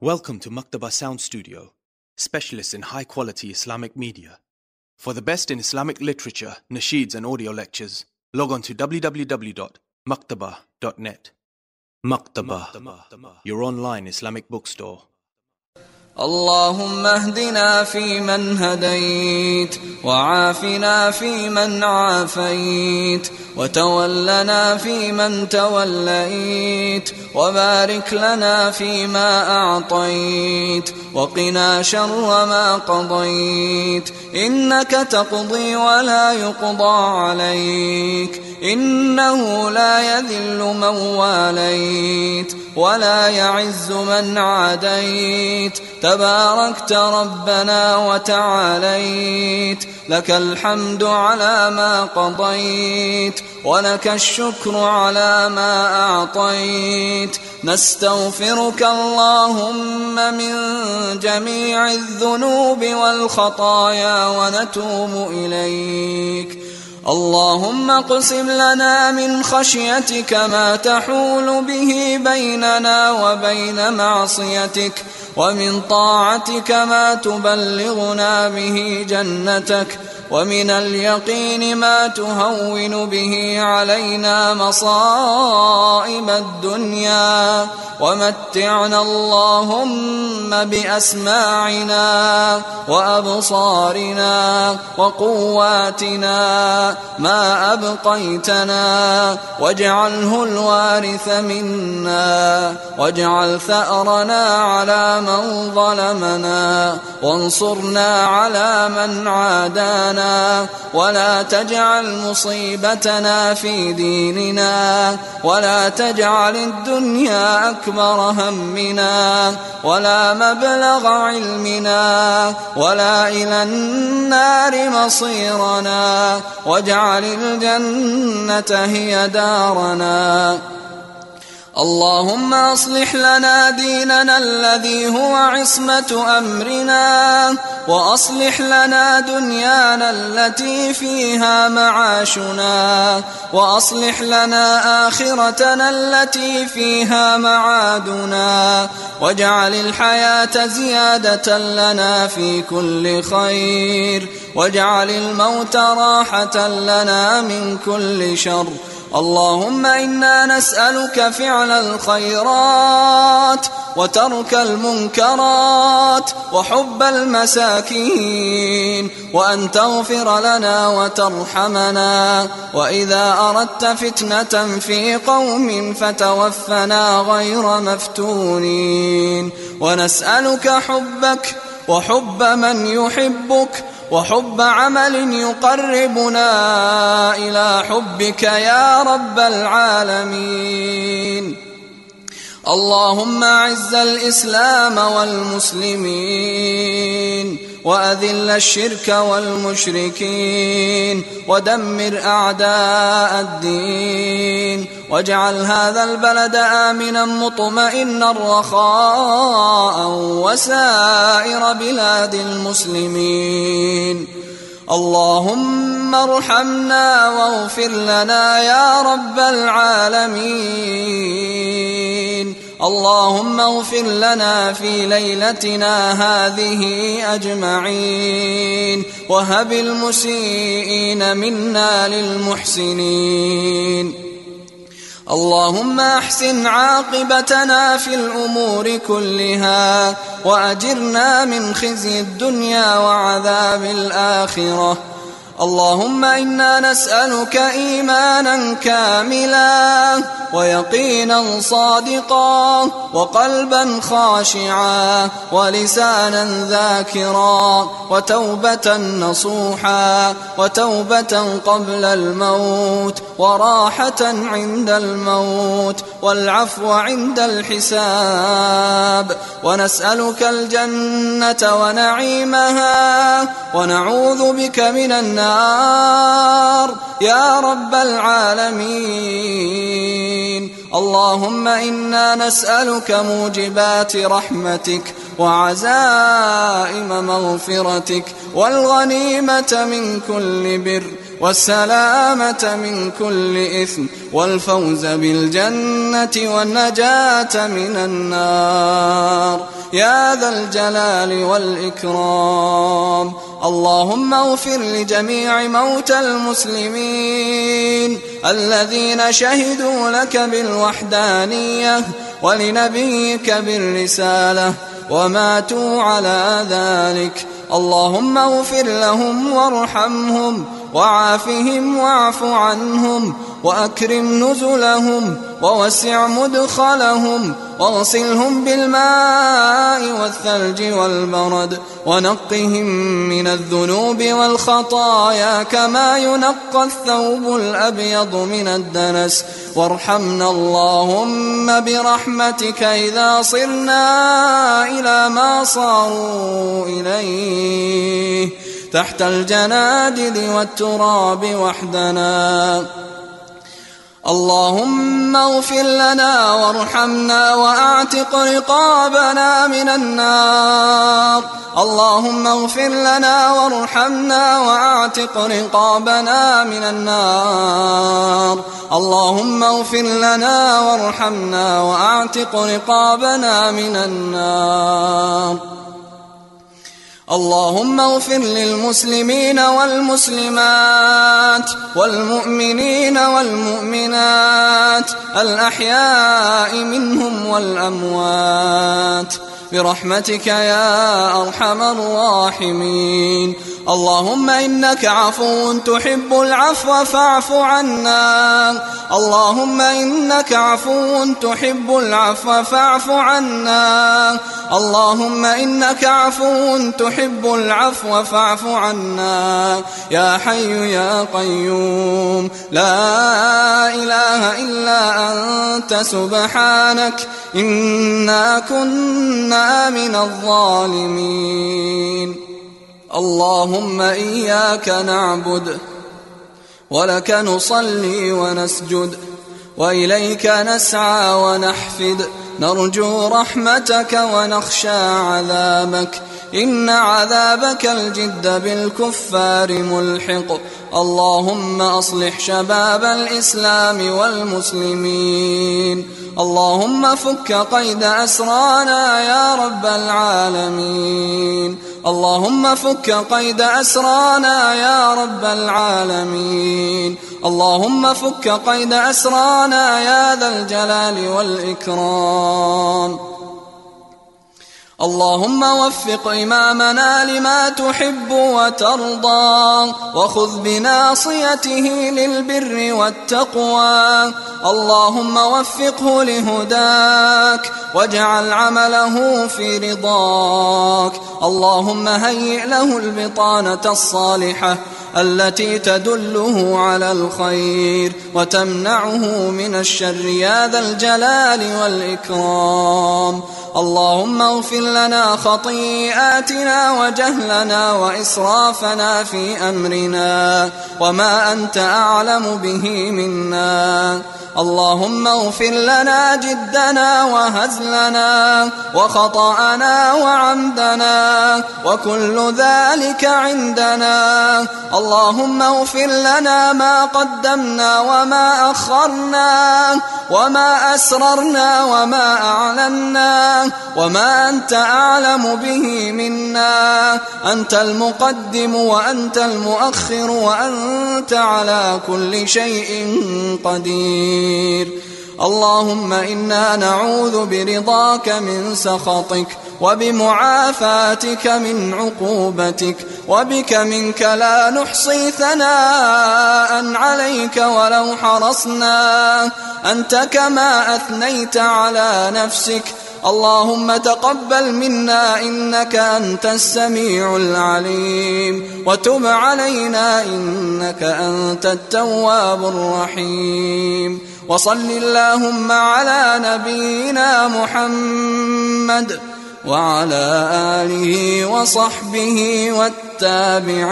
Welcome to Maktaba Sound Studio, specialists in high quality Islamic media. For the best in Islamic literature, nasheeds, and audio lectures, log on to www.maktaba.net. Maktaba, your online Islamic bookstore. اللهم اهدنا فيمن هديت وعافنا فيمن عافيت وتولنا فيمن توليت وبارك لنا فيما أعطيت وقنا شر ما قضيت إنك تقضي ولا يقضى عليك إنه لا يذل من واليت ولا يعز من عاديت. تباركت ربنا وتعاليت. لك الحمد على ما قضيت ولك الشكر على ما أعطيت. نستغفرك اللهم من جميع الذنوب والخطايا ونتوب إليك. اللهم اقسم لنا من خشيتك ما تحول به بيننا وبين معصيتك ومن طاعتك ما تبلغنا به جنتك ومن اليقين ما تهون به علينا مصائب الدنيا. ومتعنا اللهم بأسماعنا وأبصارنا وقواتنا ما أبقيتنا. واجعله الوارث منا. واجعل ثأرنا على من ظلمنا. وانصرنا على من عادانا. لنا ولا تجعل مصيبتنا في ديننا ولا تجعل الدنيا أكبر همنا ولا مبلغ علمنا ولا إلى النار مصيرنا واجعل الجنة هي دارنا اللهم اصلح لنا ديننا الذي هو عصمة أمرنا وأصلح لنا دنيانا التي فيها معاشنا وأصلح لنا آخرتنا التي فيها معادنا واجعل الحياة زيادة لنا في كل خير واجعل الموت راحة لنا من كل شر. اللهم إنا نسألك فعل الخيرات وترك المنكرات وحب المساكين وأن تغفر لنا وترحمنا وإذا أردت فتنة في قوم فتوفنا غير مفتونين ونسألك حبك وحب من يحبك وحب عمل يقربنا إلى حبك يا رب العالمين. اللهم أعز الإسلام والمسلمين. وأذل الشرك والمشركين ودمر أعداء الدين واجعل هذا البلد آمنا مطمئنا رخاء وسائر بلاد المسلمين. اللهم ارحمنا واغفر لنا يا رب العالمين. اللهم اغفر لنا في ليلتنا هذه أجمعين وهب المسيئين منا للمحسنين. اللهم احسن عاقبتنا في الأمور كلها وأجرنا من خزي الدنيا وعذاب الآخرة. اللهم إنا نسألك إيمانا كاملا ويقينا صادقا وقلبا خاشعا ولسانا ذاكرا وتوبة نصوحا وتوبة قبل الموت وراحة عند الموت والعفو عند الحساب ونسألك الجنة ونعيمها ونعوذ بك من النار يا رب العالمين. اللهم إنا نسألك موجبات رحمتك وعزائم مغفرتك والغنيمة من كل بر والسلامة من كل إثم والفوز بالجنة والنجاة من النار. يا ذا الجلال والإكرام. اللهم اغفر لجميع موتى المسلمين الذين شهدوا لك بالوحدانية ولنبيك بالرسالة وماتوا على ذلك. اللهم اغفر لهم وارحمهم وعافهم واعف عنهم وأكرم نزلهم ووسع مدخلهم واغسلهم بالماء والثلج والبرد ونقهم من الذنوب والخطايا كما ينقى الثوب الأبيض من الدنس. وارحمنا اللهم برحمتك إذا صرنا إلى ما صاروا إليه. تحت الجنادل والتراب وحدنا. اللهم اغفر لنا وارحمنا واعتق رقابنا من النار. اللهم اغفر لنا وارحمنا واعتق رقابنا من النار. اللهم اغفر لنا وارحمنا واعتق رقابنا من النار. اللهم اغفر للمسلمين والمسلمات والمؤمنين والمؤمنات الأحياء منهم والأموات برحمتك يا أرحم الراحمين اللهم إنك عفو تحب العفو فاعف عنا. اللهم إنك عفو تحب العفو فاعف عنا. اللهم إنك عفو تحب العفو فاعف عنا. يا حي يا قيوم لا إله إلا أنت سبحانك إنا كنا من الظالمين. اللهم إياك نعبد ولك نصلي ونسجد وإليك نسعى ونحفد. نرجو رحمتك ونخشى عذابك. إن عذابك الجد بالكفار ملحق. اللهم أصلح شباب الإسلام والمسلمين. اللهم فك قيد أسرانا يا رب العالمين. اللهم فك قيد أسرانا يا رب العالمين. اللهم فك قيد أسرانا يا ذا الجلال والإكرام. اللهم وفق إمامنا لما تحب وترضى وخذ بناصيته للبر والتقوى. اللهم وفقه لهداك واجعل عمله في رضاك. اللهم هيئ له البطانة الصالحة التي تدله على الخير وتمنعه من الشر يا ذا الجلال والإكرام. اللهم اغفر لنا خطيئاتنا وجهلنا وإسرافنا في أمرنا وما أنت أعلم به منا. اللهم اغفر لنا جدنا وهزلنا وخطأنا وعمدنا وكل ذلك عندنا. اللهم اغفر لنا ما قدمنا وما أخرنا وما أسررنا وما أعلنا. وما أنت أعلم به منا. أنت المقدم وأنت المؤخر وأنت على كل شيء قدير. اللهم إنا نعوذ برضاك من سخطك وبمعافاتك من عقوبتك وبك منك لا نحصي ثناء عليك ولو حرصنا. أنت كما أثنيت على نفسك اللهم تقبل منا إنك أنت السميع العليم وتب علينا إنك أنت التواب الرحيم وصل اللهم على نبينا محمد وعلى آله وصحبه والتابعين